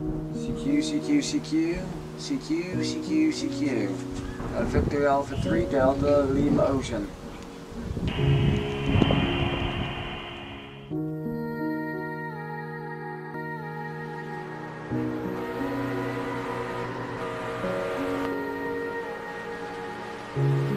CQ, CQ, CQ, CQ, CQ, CQ. Uh, Victor Alpha 3, Delta, Lima Ocean. Thank you.